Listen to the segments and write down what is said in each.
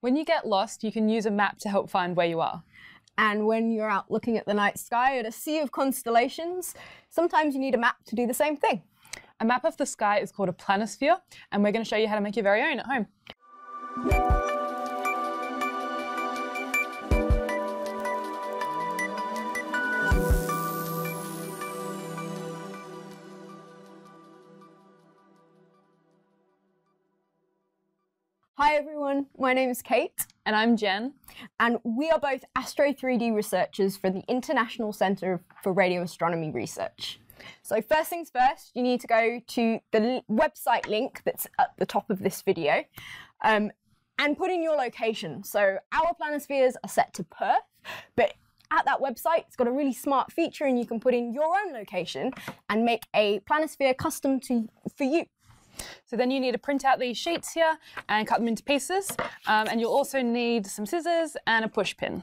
When you get lost, you can use a map to help find where you are. And when you're out looking at the night sky at a sea of constellations, sometimes you need a map to do the same thing. A map of the sky is called a planisphere, and we're going to show you how to make your very own at home. Hi everyone, my name is Kate. And I'm Jen. And we are both Astro 3D researchers for the International Centre for Radio Astronomy Research. So first things first, you need to go to the website link that's at the top of this video um, and put in your location. So our planispheres are set to Perth, but at that website, it's got a really smart feature and you can put in your own location and make a planisphere custom to for you. So then you need to print out these sheets here and cut them into pieces. Um, and you'll also need some scissors and a push pin.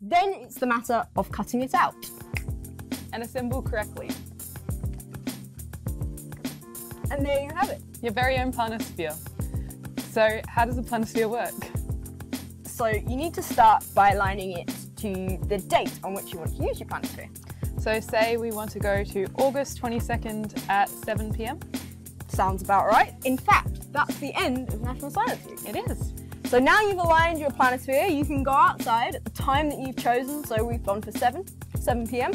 Then it's the matter of cutting it out. And assemble correctly. And there you have it. Your very own planisphere. So how does a planisphere work? So you need to start by aligning it to the date on which you want to use your planisphere. So say we want to go to August 22nd at 7 p.m. Sounds about right. In fact, that's the end of National Science Week. It is. So now you've aligned your planisphere, you can go outside at the time that you've chosen. So we've gone for 7, 7 p.m.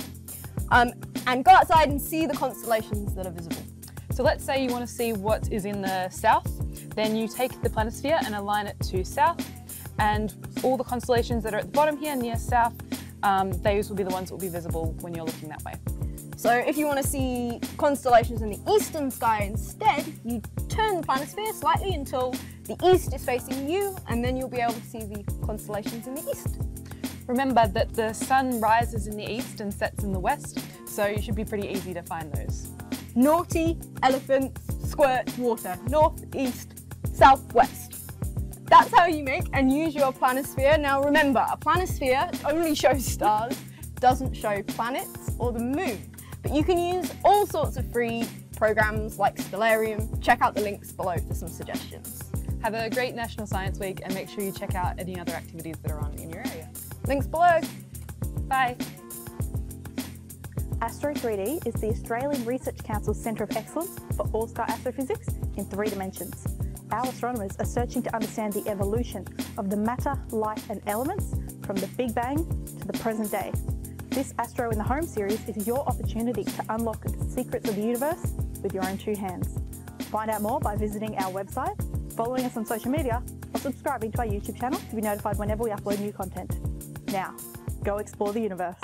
Um, and go outside and see the constellations that are visible. So let's say you want to see what is in the south. Then you take the planisphere and align it to south. And all the constellations that are at the bottom here near south, um, those will be the ones that will be visible when you're looking that way. So if you want to see constellations in the eastern sky instead, you turn the planisphere slightly until the east is facing you, and then you'll be able to see the constellations in the east. Remember that the sun rises in the east and sets in the west, so you should be pretty easy to find those. Naughty, elephant, squirt, water, north, east, south, west. That's how you make and use your planisphere. Now remember, a planisphere only shows stars, doesn't show planets or the moon. But you can use all sorts of free programs like Stellarium. Check out the links below for some suggestions. Have a great National Science Week and make sure you check out any other activities that are on in your area. Links below. Bye. Astro 3D is the Australian Research Council's Centre of Excellence for all-sky astrophysics in three dimensions. Our astronomers are searching to understand the evolution of the matter, light and elements from the Big Bang to the present day this Astro in the Home series is your opportunity to unlock the secrets of the universe with your own two hands. Find out more by visiting our website, following us on social media, or subscribing to our YouTube channel to be notified whenever we upload new content. Now, go explore the universe.